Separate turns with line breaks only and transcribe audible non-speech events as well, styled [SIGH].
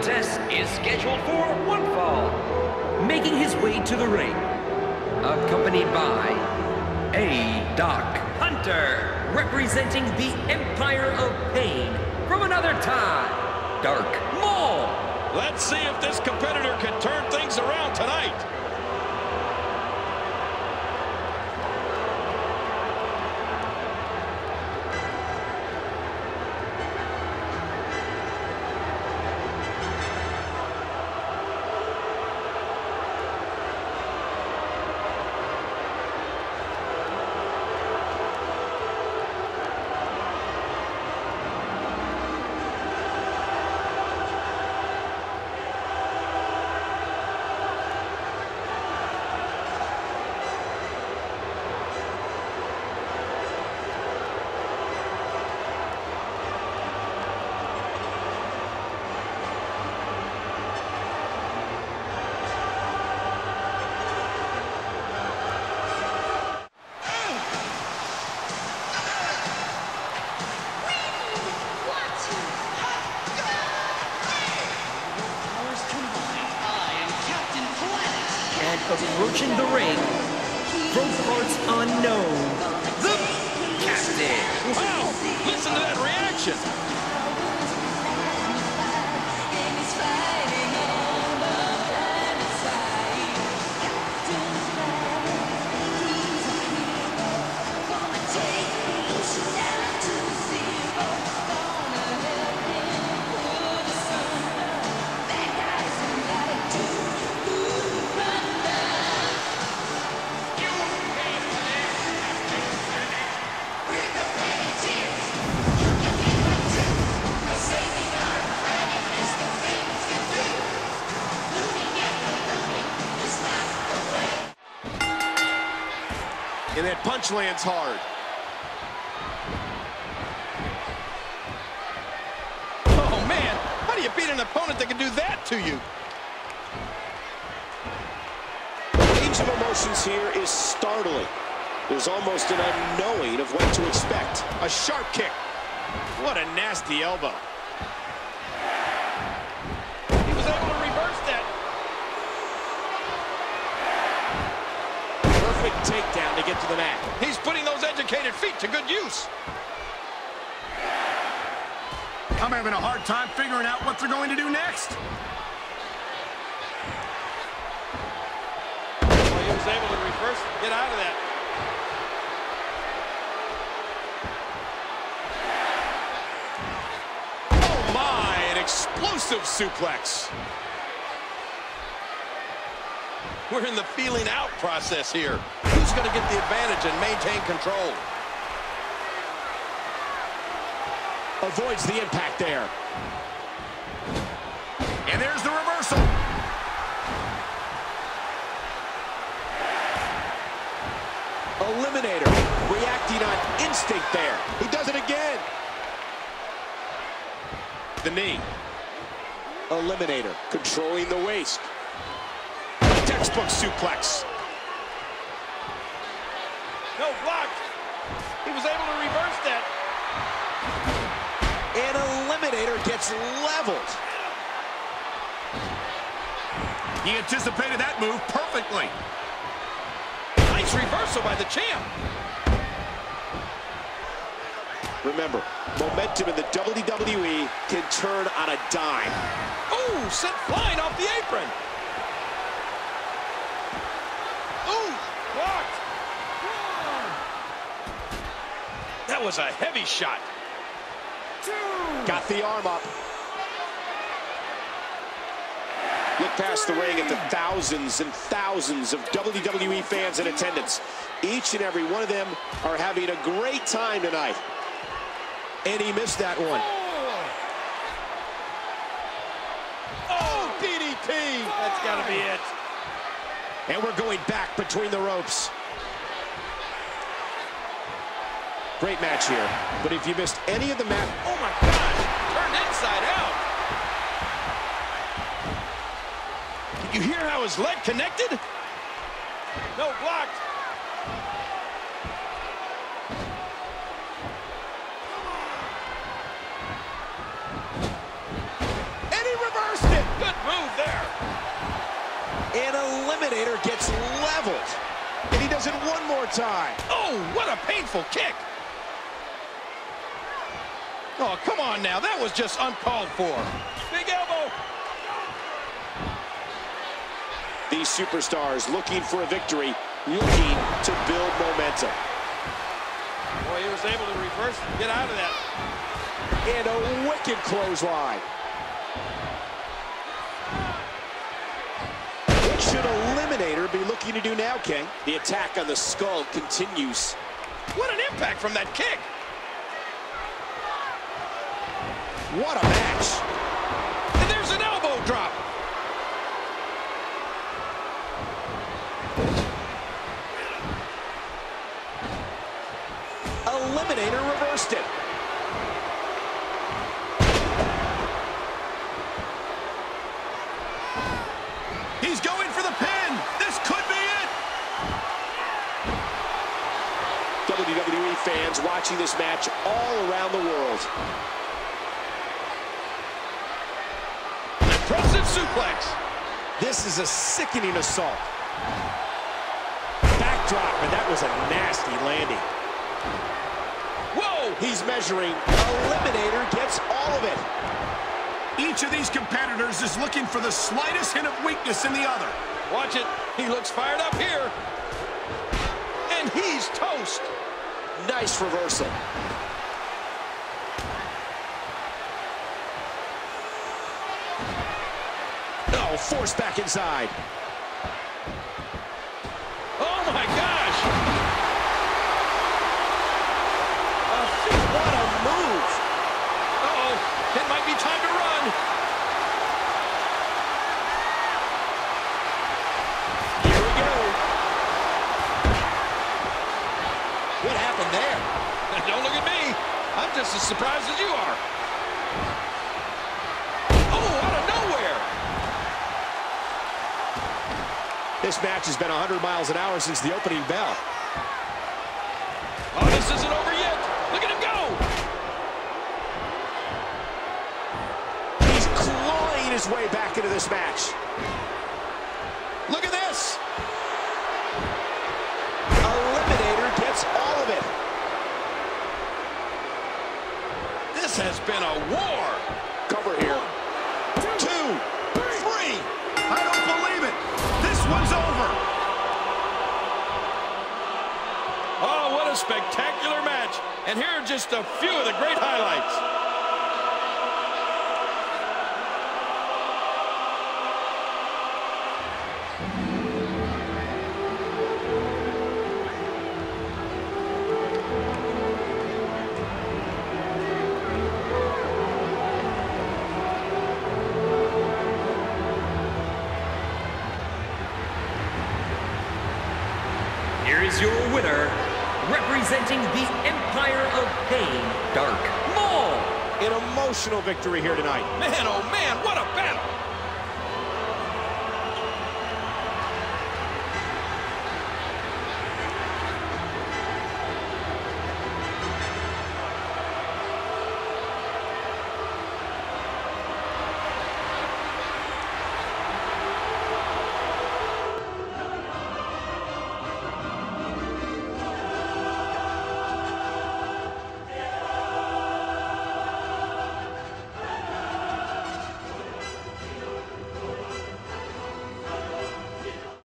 contest is scheduled for one fall. Making his way to the ring, accompanied by A. Doc Hunter, representing the Empire of Pain from another time, Dark Maul.
Let's see if this competitor can turn things around tonight.
and approaching the ring from parts unknown, the Captain.
Wow, listen to that reaction.
And that punch lands hard.
Oh, man, how do you beat an opponent that can do that to you?
The range of emotions here is startling. There's almost an unknowing of what to expect.
A sharp kick. What a nasty elbow.
Perfect takedown to get to the mat.
He's putting those educated feet to good use.
I'm having a hard time figuring out what they're going to do next.
Well, he was able to reverse, get out of that. Oh, my, an explosive suplex. We're in the feeling out process here. Who's going to get the advantage and maintain control?
Avoids the impact there.
And there's the reversal.
Eliminator. Reacting on instinct there. He does it again. The knee. Eliminator. Controlling the waist. Textbook suplex.
No, blocked. He was able to reverse that.
And Eliminator gets leveled.
He anticipated that move perfectly.
Nice reversal by the champ.
Remember, momentum in the WWE can turn on a dime.
Ooh, sent flying off the apron. Ooh, blocked. That was a heavy shot.
Got the arm up. Look past the ring at the thousands and thousands of WWE fans in attendance. Each and every one of them are having a great time tonight. And he missed that one.
Oh, oh DDT. That's got to be it.
And we're going back between the ropes. Great match here. But if you missed any of the match,
Oh, my God! Turned inside out. Did you hear how his leg connected? No, blocked.
and he reversed it! Good move there. And Eliminator gets leveled. And he does it one more time.
Oh, what a painful kick. Oh, come on now. That was just uncalled for. Big elbow.
These superstars looking for a victory, looking to build momentum.
Boy, he was able to reverse and get out of that.
And a wicked clothesline. What should Eliminator be looking to do now, King? The attack on the skull continues.
What an impact from that kick.
What a match.
And there's an elbow drop.
Eliminator reversed it.
He's going for the pin. This could be it.
WWE fans watching this match all around the world.
Suplex.
This is a sickening assault. Backdrop, and that was a nasty landing.
Whoa!
He's measuring. Eliminator gets all of it.
Each of these competitors is looking for the slightest hint of weakness in the other.
Watch it. He looks fired up here. And he's toast.
Nice reversal. Oh, forced back inside.
Oh, my gosh.
Oh, what a move.
Uh-oh. It might be time to run.
Here we go. What happened there? [LAUGHS]
Don't look at me. I'm just as surprised as you are. Oh, out of nowhere.
This match has been 100 miles an hour since the opening bell.
Oh, this isn't over yet. Look at him go.
He's clawing his way back into this match.
Look at this.
Eliminator gets all of it.
This has been a war.
Cover here. Two, three.
I don't believe it. This one's over.
Oh, what a spectacular match. And here are just a few of the great highlights.
Your winner, representing the Empire of Pain, Dark Maul.
An emotional victory here tonight.
Man, oh man, what a battle.